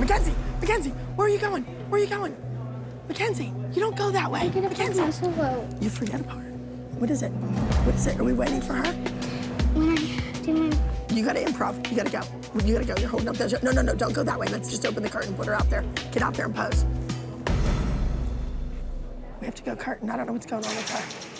Mackenzie, Mackenzie, where are you going? Where are you going? Mackenzie, you don't go that way. I'm gonna play Mackenzie, my you forget a part. What is it? What is it? Are we waiting for her? When I do my You gotta improv. You gotta go. You gotta go. You're holding up those. No, no, no, don't go that way. Let's just open the curtain, put her out there. Get out there and pose. We have to go curtain. I don't know what's going on with her.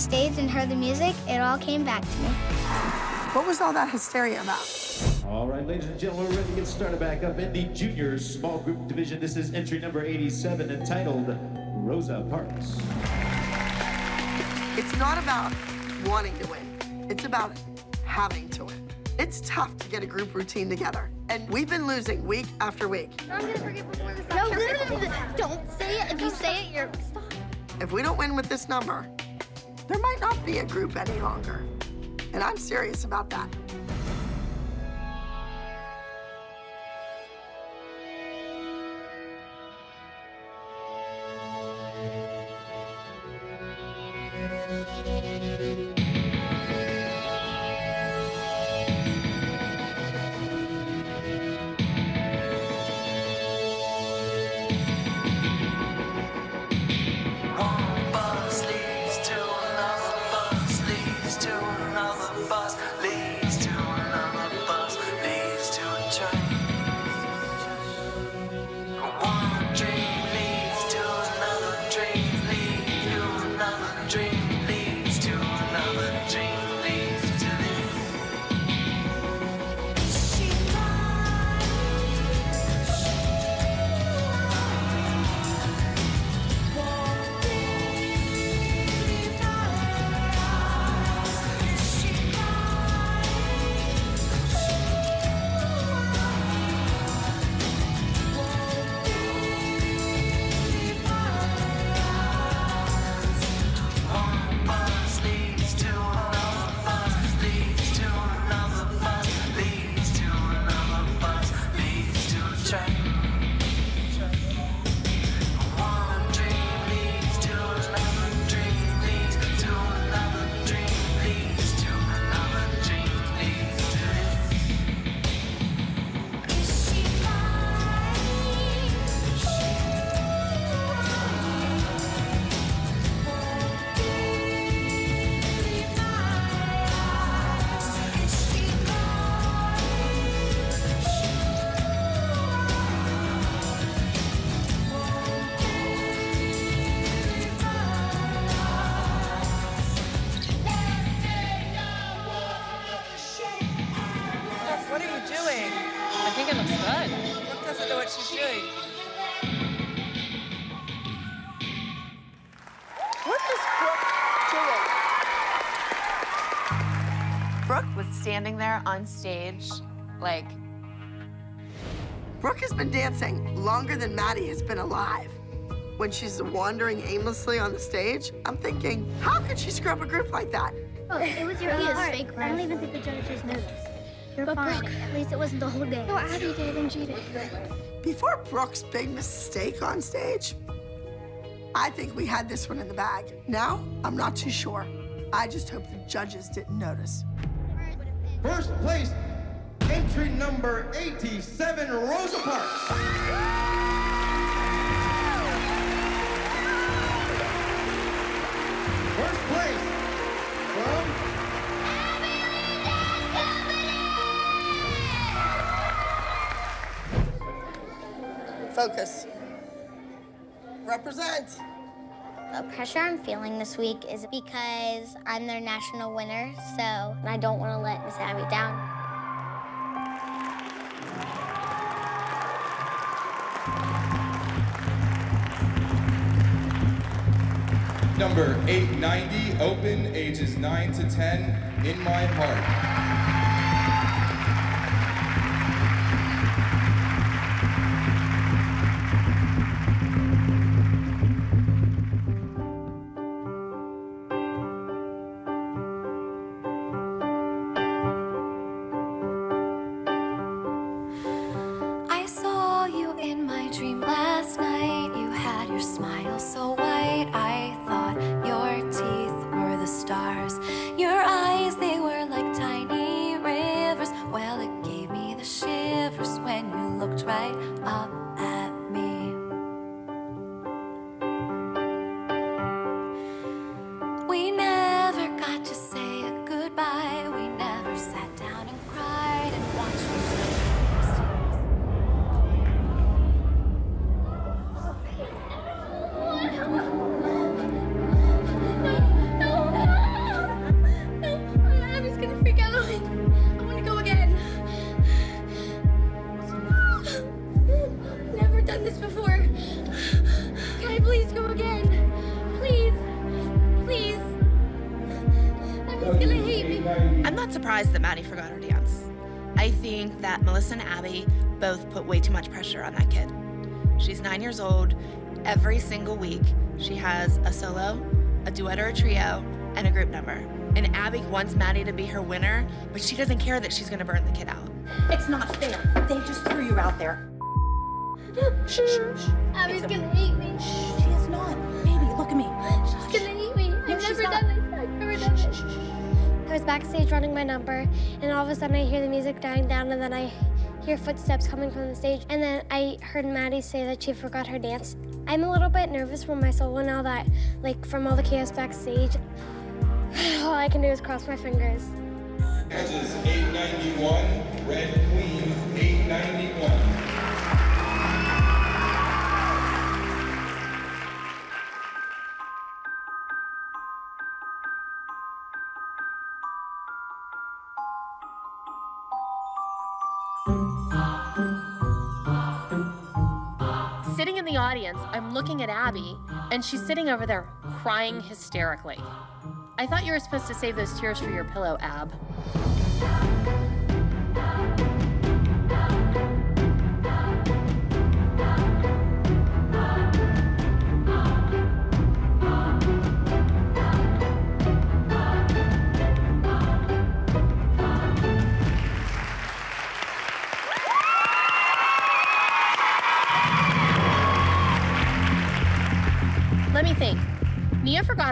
Stage and heard the music, it all came back to me. What was all that hysteria about? All right, ladies and gentlemen, we're ready to get started back up in the junior small group division. This is entry number 87 entitled Rosa Parks. It's not about wanting to win. It's about having to win. It's tough to get a group routine together. And we've been losing week after week. I'm gonna forget before this. No, no, no, no, don't say it. If you say it, you're stop. If we don't win with this number, there might not be a group any longer. And I'm serious about that. Brooke doing? Brooke was standing there on stage, like, Brooke has been dancing longer than Maddie has been alive. When she's wandering aimlessly on the stage, I'm thinking, how could she screw up a group like that? Oh, it was your part. I don't even think the judges noticed. You're fine. At least it wasn't the whole day. No, Abby did and cheated. Before Brooke's big mistake on stage, I think we had this one in the bag. Now, I'm not too sure. I just hope the judges didn't notice. First place, entry number 87, Rosa Parks. First place from Focus. Represent. The pressure I'm feeling this week is because I'm their national winner, so I don't want to let Miss Abby down. Number 890, open, ages 9 to 10, In My Heart. That Melissa and Abby both put way too much pressure on that kid. She's nine years old. Every single week, she has a solo, a duet or a trio, and a group number. And Abby wants Maddie to be her winner, but she doesn't care that she's gonna burn the kid out. It's not fair. They just threw you out there. Abby's gonna hate me. She is not. Baby, look at me. She's gonna hate me. I've she's never not. done I was backstage running my number, and all of a sudden I hear the music dying down, and then I hear footsteps coming from the stage, and then I heard Maddie say that she forgot her dance. I'm a little bit nervous for my solo now that, like, from all the chaos backstage, all I can do is cross my fingers. Ages 891, Red Queen, 891. Sitting in the audience, I'm looking at Abby, and she's sitting over there crying hysterically. I thought you were supposed to save those tears for your pillow, Ab.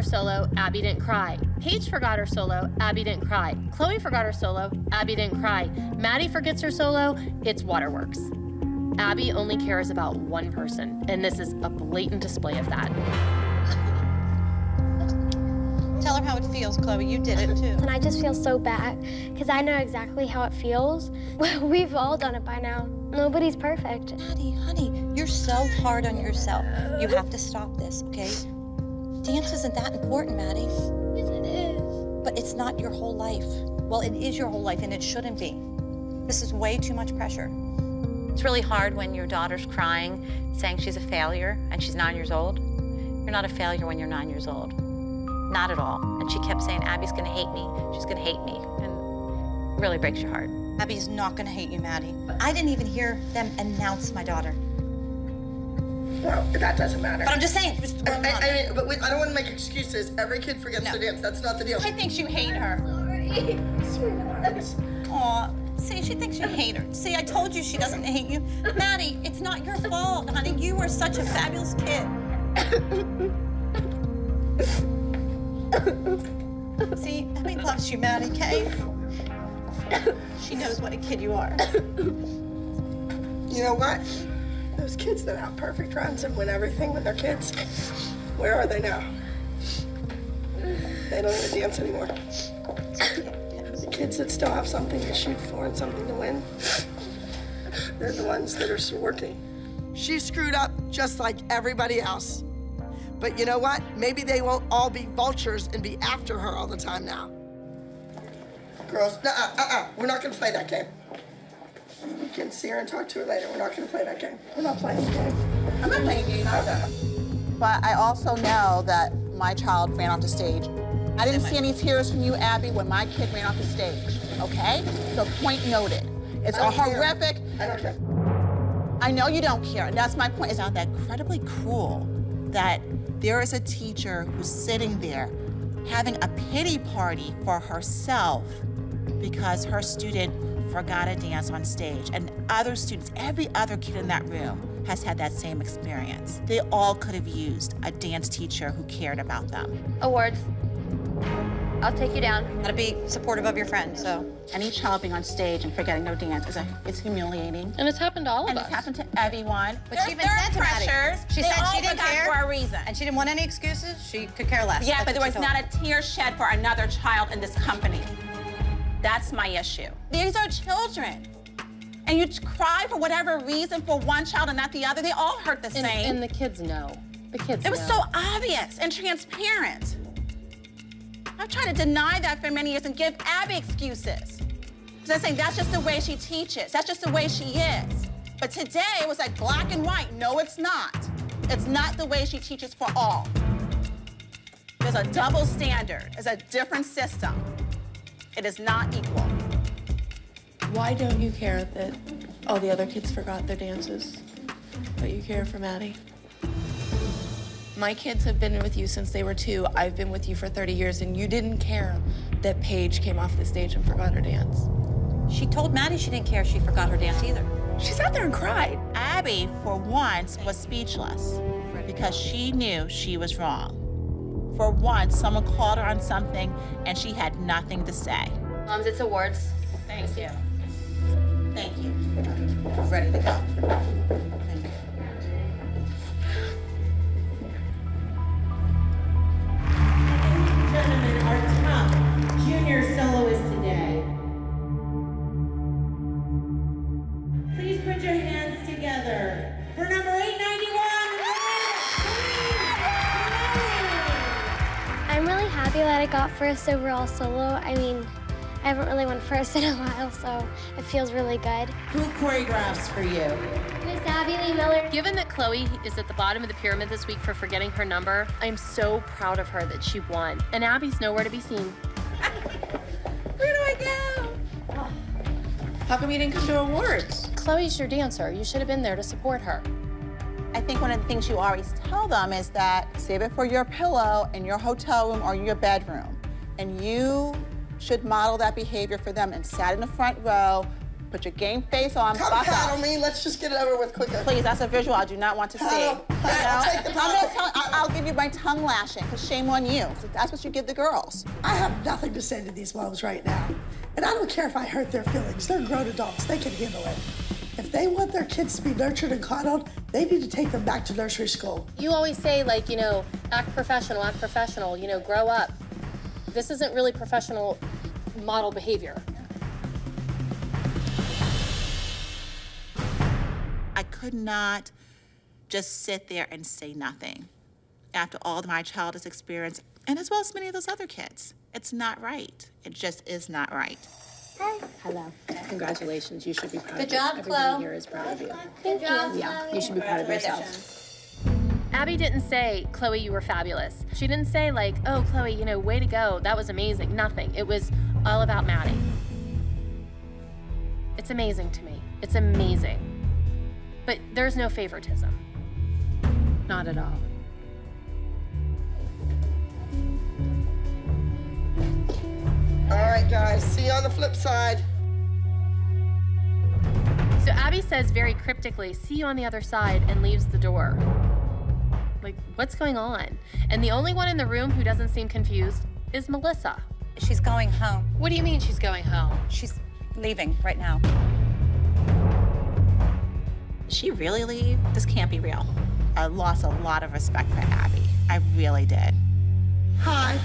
Her solo, Abby didn't cry. Paige forgot her solo, Abby didn't cry. Chloe forgot her solo, Abby didn't cry. Maddie forgets her solo, it's Waterworks. Abby only cares about one person, and this is a blatant display of that. Tell her how it feels, Chloe. You did it too. And I just feel so bad because I know exactly how it feels. We've all done it by now. Nobody's perfect. Maddie, honey, you're so hard on yourself. You have to stop this, okay? Dance isn't that important, Maddie. Yes, it is. But it's not your whole life. Well, it is your whole life, and it shouldn't be. This is way too much pressure. It's really hard when your daughter's crying, saying she's a failure, and she's nine years old. You're not a failure when you're nine years old. Not at all. And she kept saying, Abby's gonna hate me. She's gonna hate me. And it really breaks your heart. Abby's not gonna hate you, Maddie. I didn't even hear them announce my daughter. Well, that doesn't matter. But I'm just saying, was thrown I. I mean, but wait, I don't want to make excuses. Every kid forgets No. their dance. That's not the deal. She thinks you hate her. Sweetheart. Aw, see, she thinks you hate her. See, I told you she doesn't hate you. Maddie, it's not your fault, honey. You were such a fabulous kid. see, Abby loves you, Maddie, okay? She knows what a kid you are. You know what? Those kids that have perfect runs and win everything with their kids, where are they now? They don't even dance anymore. The kids that still have something to shoot for and something to win, they're the ones that are still working. She screwed up just like everybody else. But you know what? Maybe they won't all be vultures and be after her all the time now. Girls, uh uh uh, we're not gonna play that game. You can see her and talk to her later. We're not gonna play that game. We're not playing the game. I'm not playing games either. But I also know that my child ran off the stage. I didn't see any tears from you, Abby, when my kid ran off the stage, okay? So point noted. It's I a don't care. horrific. I don't care. I know you don't care, and that's my point. It's not that incredibly cruel that there is a teacher who's sitting there having a pity party for herself because her student forgot to dance on stage. And other students, every other kid in that room has had that same experience. They all could have used a dance teacher who cared about them. Awards. I'll take you down. Gotta be supportive of your friend, so. Any child being on stage and forgetting their dance is a, it's humiliating. And it's happened to all of us. and it's happened to everyone. But she even said to Maddie, she they said she didn't care for a reason. and she didn't want any excuses. She could care less. Yeah, That's but there was not a tear shed for another child in this company. That's my issue. These are children. And you cry for whatever reason for one child and not the other. They all hurt the And, same. and the kids know. The kids know. it was know. so obvious and transparent. I've tried to deny that for many years and give Abby excuses. Because I'm saying that's just the way she teaches. That's just the way she is. But today it was like black and white. No, it's not. It's not the way she teaches for all. There's a double standard. It's a different system. It is not equal. Why don't you care that all the other kids forgot their dances, but you care for Maddie? My kids have been with you since they were two. I've been with you for 30 years, and you didn't care that Paige came off the stage and forgot her dance. She told Maddie she didn't care she forgot her dance either. She sat there and cried. Abby, for once, was speechless because she knew she was wrong. For once, someone called her on something and she had nothing to say. Moms, it's awards. Thank you. Thank you. Ready to go. First overall solo. I mean, I haven't really won first in a while, so it feels really good. Who choreographs for you? Miss Abby Lee Miller. Given that Chloe is at the bottom of the pyramid this week for forgetting her number, I'm so proud of her that she won. And Abby's nowhere to be seen. Where do I go? How come you didn't come to awards? Chloe's your dancer. You should have been there to support her. I think one of the things you always tell them is that save it for your pillow in your hotel room or your bedroom. And you should model that behavior for them and sat in the front row, put your game face on, Come buck paddle up. me. Let's just get it over with quicker. Please, that's a visual I do not want to see. Paddle, You paddle, know? take the I'm paddle. gonna tell, I'll, I'll give you my tongue lashing, because shame on you. That's what you give the girls. I have nothing to say to these moms right now. And I don't care if I hurt their feelings. They're grown adults. They can handle it. If they want their kids to be nurtured and coddled, they need to take them back to nursery school. You always say, like, you know, act professional, act professional, you know, grow up. This isn't really professional model behavior. I could not just sit there and say nothing after all my child has experienced, and as well as many of those other kids. It's not right. It just is not right. Hi. Hello. Congratulations. You should be proud Good of you. job, Everybody Chloe. here is proud of you. Thank you. Yeah, you should be proud of yourself. Abby didn't say, Chloe, you were fabulous. She didn't say, like, oh, Chloe, you know, way to go. That was amazing. Nothing. It was all about Maddie. It's amazing to me. It's amazing. But there's no favoritism. Not at all. All right, guys. See you on the flip side. So Abby says very cryptically, see you on the other side, and leaves the door. Like, what's going on? And the only one in the room who doesn't seem confused is Melissa. She's going home. What do you mean she's going home? She's leaving right now. Did she really leave? This can't be real. I lost a lot of respect for Abby. I really did. Hi.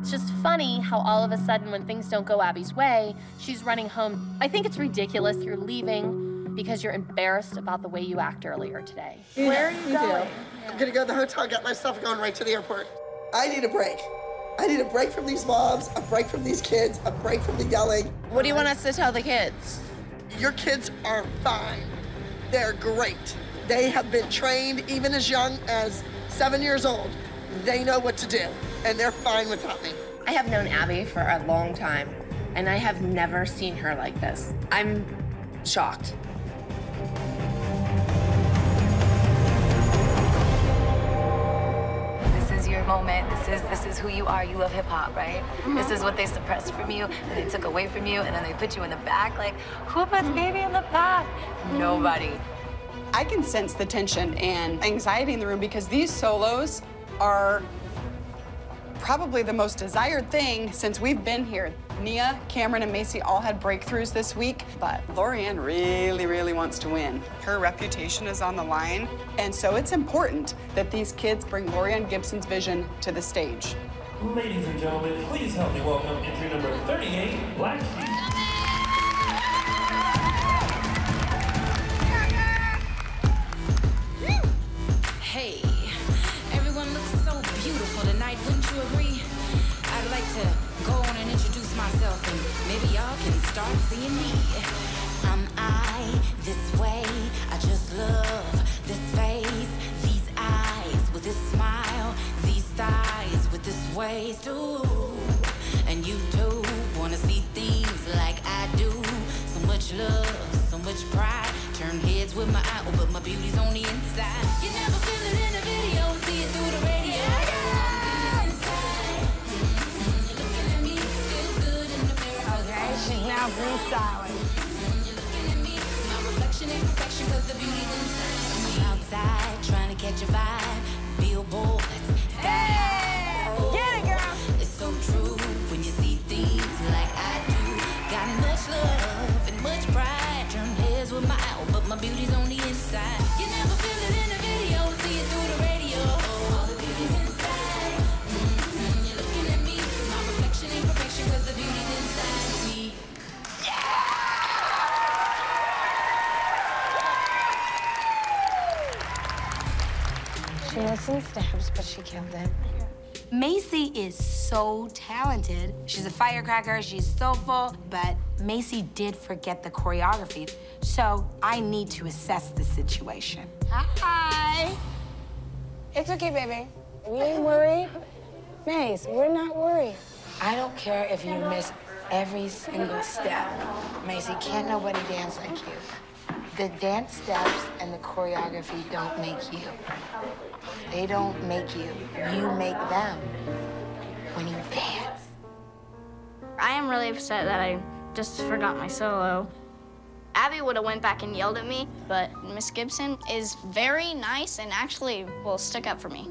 It's just funny how all of a sudden, when things don't go Abby's way, she's running home. I think it's ridiculous. You're leaving. Because you're embarrassed about the way you act earlier today. Where are you going? I'm gonna go to the hotel, get my stuff, going right to the airport. I need a break. I need a break from these moms, a break from these kids, a break from the yelling. What do you want us to tell the kids? Your kids are fine. They're great. They have been trained even as young as seven years old. They know what to do, and they're fine without me. I have known Abby for a long time, and I have never seen her like this. I'm shocked. Moment. This is this is who you are. You love hip hop, right? Mm-hmm. This is what they suppressed from you, and they took away from you, and then they put you in the back. Like, who puts mm-hmm. baby in the back? Mm-hmm. Nobody. I can sense the tension and anxiety in the room because these solos are probably the most desired thing since we've been here. Nia, Cameron, and Macy all had breakthroughs this week, but Laurieann really, really wants to win. Her reputation is on the line, and so it's important that these kids bring Laurieann Gibson's vision to the stage. Ladies and gentlemen, please help me welcome entry number 38, Black Sheep. Start seeing me. I'm I, this way, I just love this face, these eyes with this smile, these thighs with this waist, ooh. And you too wanna see things like I do. So much love, so much pride. Turn heads with my eye, but my beauty's on the inside. You never feel it in a I'm outside trying to catch a vibe. She has steps, but she killed it. Macy is so talented. She's a firecracker, she's soulful, but Macy did forget the choreography. So I need to assess the situation. Hi. It's okay, baby. We ain't worried. Mace, we're not worried. I don't care if you miss every single step. Macy, can't nobody dance like you. The dance steps and the choreography don't make you. They don't make you. You make them when you dance. I am really upset that I just forgot my solo. Abby would have went back and yelled at me, but Miss Gibson is very nice and actually will stick up for me.